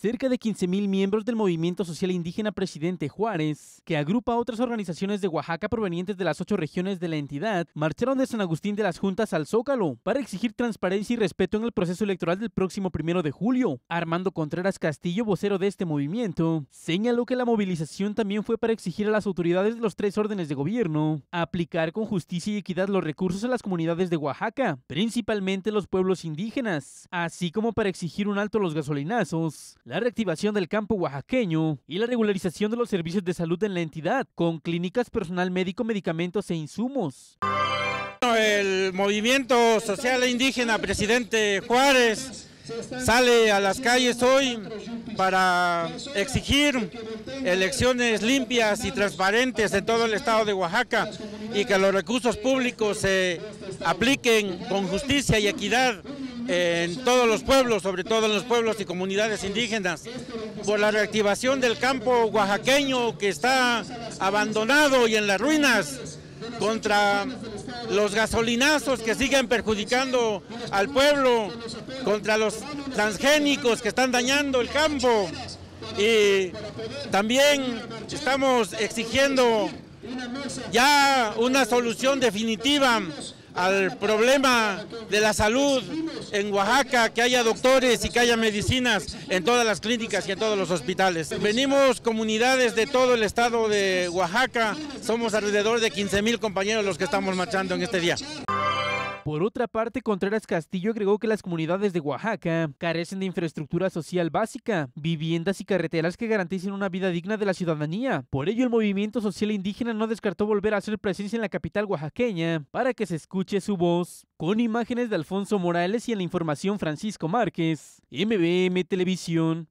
cerca de 15.000 miembros del movimiento social indígena Presidente Juárez, que agrupa a otras organizaciones de Oaxaca provenientes de las ocho regiones de la entidad, marcharon de San Agustín de las Juntas al Zócalo para exigir transparencia y respeto en el proceso electoral del próximo primero de julio. Armando Contreras Castillo, vocero de este movimiento, señaló que la movilización también fue para exigir a las autoridades de los tres órdenes de gobierno aplicar con justicia y equidad los recursos a las comunidades de Oaxaca, principalmente los pueblos indígenas, así como para exigir un alto a los gasolinazos la reactivación del campo oaxaqueño y la regularización de los servicios de salud en la entidad, con clínicas, personal médico, medicamentos e insumos. El movimiento social e indígena Presidente Juárez sale a las calles hoy para exigir elecciones limpias y transparentes en todo el estado de Oaxaca y que los recursos públicos se apliquen con justicia y equidad en todos los pueblos, sobre todo en los pueblos y comunidades indígenas, por la reactivación del campo oaxaqueño que está abandonado y en las ruinas, contra los gasolinazos que siguen perjudicando al pueblo, contra los transgénicos que están dañando el campo. Y también estamos exigiendo ya una solución definitiva al problema de la salud en Oaxaca, que haya doctores y que haya medicinas en todas las clínicas y en todos los hospitales. Venimos comunidades de todo el estado de Oaxaca, somos alrededor de 15 mil compañeros los que estamos marchando en este día. Por otra parte, Contreras Castillo agregó que las comunidades de Oaxaca carecen de infraestructura social básica, viviendas y carreteras que garanticen una vida digna de la ciudadanía. Por ello, el movimiento social indígena no descartó volver a hacer presencia en la capital oaxaqueña para que se escuche su voz. Con imágenes de Alfonso Morales y en la información Francisco Márquez, MBM Televisión.